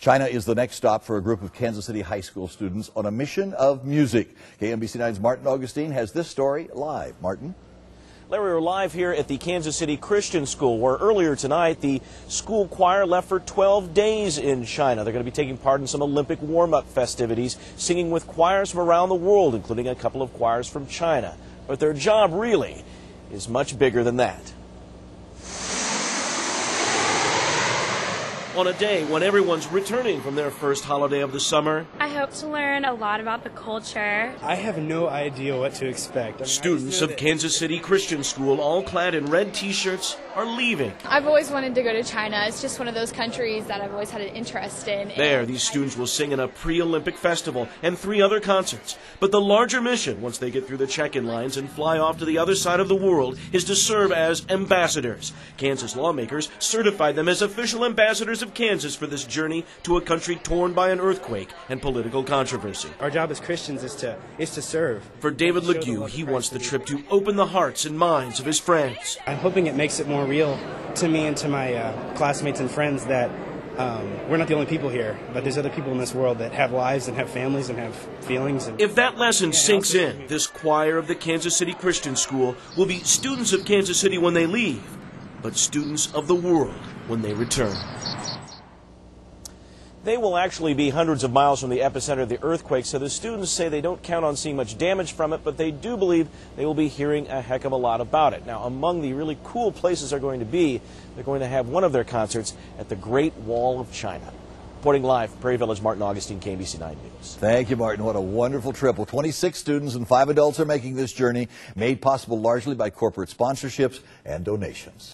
China is the next stop for a group of Kansas City high school students on a mission of music. KMBC 9's Martin Augustine has this story live. Martin? Larry, we're live here at the Kansas City Christian School, where earlier tonight the school choir left for 12 days in China. They're going to be taking part in some Olympic warm up festivities, singing with choirs from around the world, including a couple of choirs from China. But their job really is much bigger than that. On a day when everyone's returning from their first holiday of the summer. I hope to learn a lot about the culture. I have no idea what to expect. I mean, Students of Kansas City Christian School, all clad in red t shirts, are leaving. I've always wanted to go to China. It's just one of those countries that I've always had an interest in. There, these students will sing in a pre Olympic festival and three other concerts. But the larger mission, once they get through the check in lines and fly off to the other side of the world, is to serve as ambassadors. Kansas lawmakers certified them as official ambassadors of Kansas for this journey to a country torn by an earthquake and political controversy. Our job as Christians is to is to serve. For David Lague, he wants the trip to open the hearts and minds of his friends. I'm hoping it makes it more real to me and to my uh, classmates and friends that um, we're not the only people here, but there's other people in this world that have lives and have families and have feelings. And if that lesson sinks in, this choir of the Kansas City Christian School will be students of Kansas City when they leave, but students of the world when they return. They will actually be hundreds of miles from the epicenter of the earthquake, so the students say they don't count on seeing much damage from it, but they do believe they will be hearing a heck of a lot about it. Now, among the really cool places they're going to be, they're going to have one of their concerts at the Great Wall of China. Reporting live, Prairie Village, Martin Augustine, KMBC 9 News. Thank you, Martin. What a wonderful trip. Well, 26 students and five adults are making this journey, made possible largely by corporate sponsorships and donations.